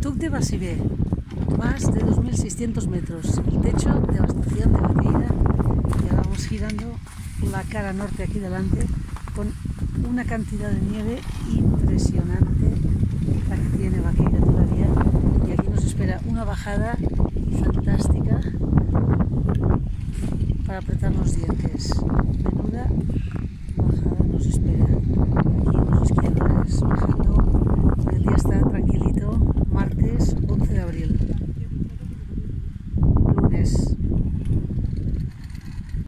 Tuc de Basibé, más de 2.600 metros, el techo de la estación de Baqueira. Ya vamos girando la cara norte aquí delante con una cantidad de nieve impresionante, la que tiene Baqueira todavía. Y aquí nos espera una bajada fantástica para apretar los dientes. Menuda bajada nos espera. Aquí los esquiadores bajando, el día está tranquilito.